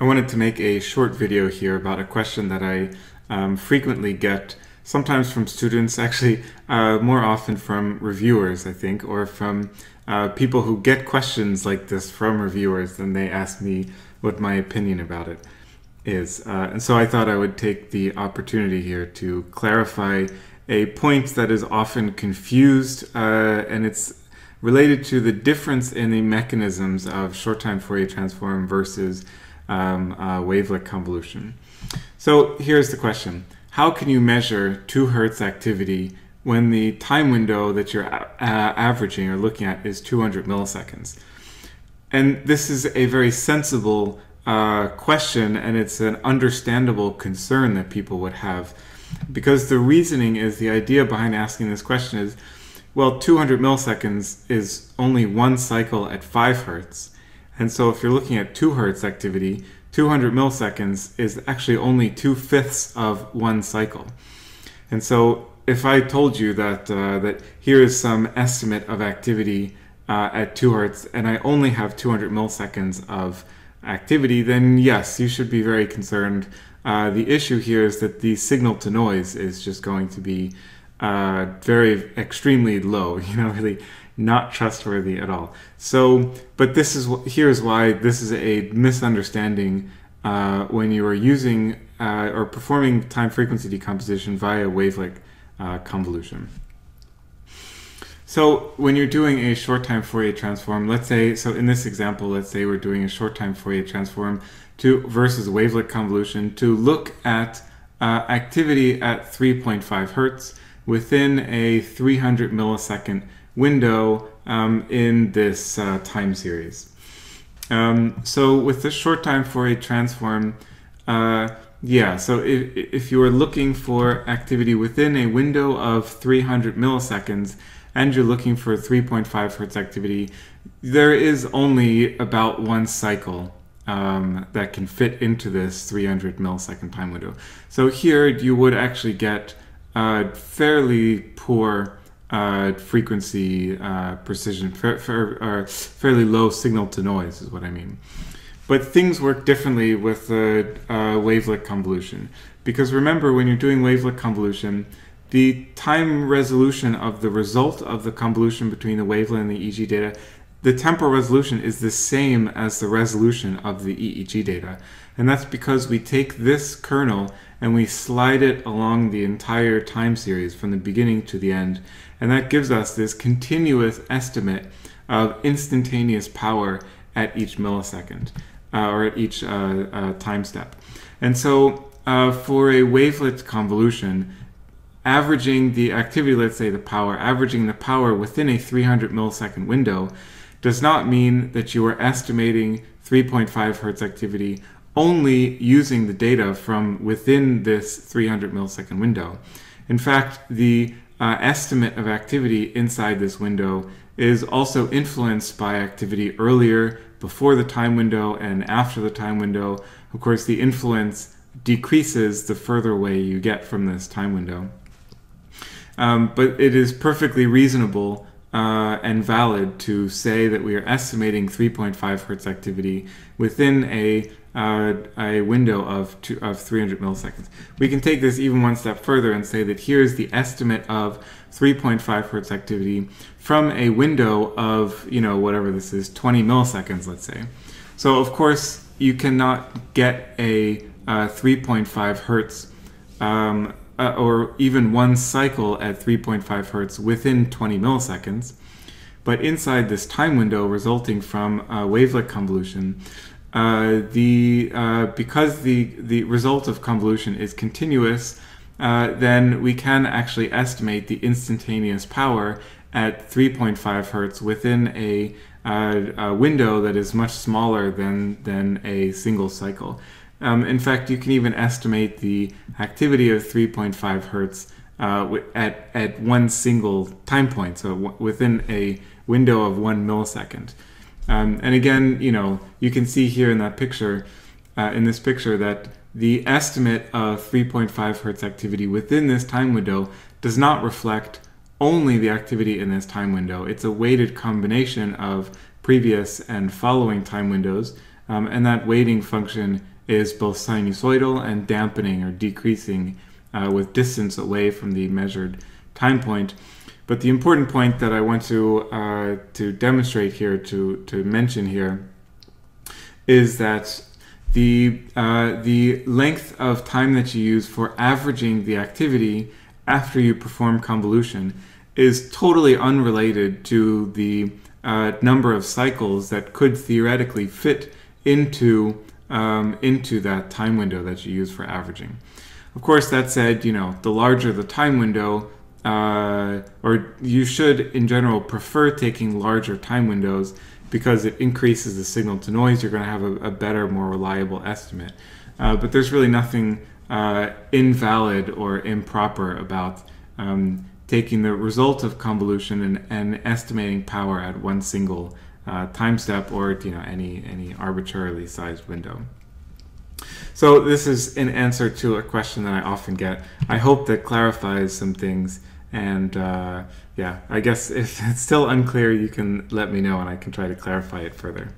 I wanted to make a short video here about a question that I um, frequently get, sometimes from students, actually uh, more often from reviewers, I think, or from uh, people who get questions like this from reviewers, and they ask me what my opinion about it is. Uh, and so I thought I would take the opportunity here to clarify a point that is often confused, uh, and it's related to the difference in the mechanisms of short-time Fourier transform versus um, uh, wavelet convolution. So here's the question. How can you measure 2 hertz activity when the time window that you're uh, averaging or looking at is 200 milliseconds? And this is a very sensible uh, question and it's an understandable concern that people would have because the reasoning is the idea behind asking this question is well 200 milliseconds is only one cycle at 5 hertz and so if you're looking at 2 hertz activity, 200 milliseconds is actually only two fifths of one cycle. And so if I told you that, uh, that here is some estimate of activity uh, at 2 hertz and I only have 200 milliseconds of activity, then yes, you should be very concerned. Uh, the issue here is that the signal to noise is just going to be uh, very extremely low, you know, really not trustworthy at all. So, but this is here's why this is a misunderstanding uh, when you are using uh, or performing time frequency decomposition via wavelet uh, convolution. So when you're doing a short time Fourier transform, let's say, so in this example, let's say we're doing a short time Fourier transform to versus wavelet convolution to look at uh, activity at 3.5 hertz within a 300 millisecond window um, in this uh, time series. Um, so with this short time Fourier transform, uh, yeah, so if, if you are looking for activity within a window of 300 milliseconds and you're looking for 3.5 hertz activity, there is only about one cycle um, that can fit into this 300 millisecond time window. So here you would actually get uh, fairly poor uh, frequency uh, precision, fa- fa- fairly low signal to noise is what I mean. But things work differently with the uh, wavelet convolution. Because remember, when you're doing wavelet convolution, the time resolution of the result of the convolution between the wavelet and the EEG data, the temporal resolution is the same as the resolution of the EEG data. And that's because we take this kernel and we slide it along the entire time series from the beginning to the end. And that gives us this continuous estimate of instantaneous power at each millisecond uh, or at each uh, uh, time step. And so uh, for a wavelet convolution, averaging the activity, let's say the power, averaging the power within a 300 millisecond window does not mean that you are estimating 3.5 hertz activity only using the data from within this 300 millisecond window. In fact, the uh, estimate of activity inside this window is also influenced by activity earlier, before the time window, and after the time window. Of course, the influence decreases the further away you get from this time window. Um, but it is perfectly reasonable uh, and valid to say that we are estimating 3.5 hertz activity within a uh, a window of two, of 300 milliseconds. We can take this even one step further and say that here's the estimate of 3.5 hertz activity from a window of you know whatever this is 20 milliseconds, let's say. So of course you cannot get a uh, 3.5 hertz um, uh, or even one cycle at 3.5 hertz within 20 milliseconds. But inside this time window resulting from wavelet convolution, uh, the uh, because the the result of convolution is continuous, uh, then we can actually estimate the instantaneous power at 3.5 hertz within a, uh, a, window that is much smaller than than a single cycle. Um, in fact, you can even estimate the activity of 3.5 hertz uh, at, at one single time point, so within a window of one millisecond. Um, and again, you know, you can see here in that picture, uh, in this picture, that the estimate of 3.5 hertz activity within this time window does not reflect only the activity in this time window. It's a weighted combination of previous and following time windows Um, and that weighting function is both sinusoidal and dampening or decreasing uh, with distance away from the measured time point. But the important point that I want to uh, to demonstrate here, to to mention here, is that the uh, the length of time that you use for averaging the activity after you perform convolution is totally unrelated to the uh, number of cycles that could theoretically fit into um, into that time window that you use for averaging. Of course, that said, you know, the larger the time window, uh, or you should in general prefer taking larger time windows because it increases the signal to noise. You're going to have a, a better, more reliable estimate. Uh, but there's really nothing uh, invalid or improper about um, taking the result of convolution and, and estimating power at one single uh, time step or you know any any arbitrarily sized window. So this is an answer to a question that I often get. I hope that clarifies some things. And uh, yeah, I guess if it's still unclear, you can let me know and I can try to clarify it further.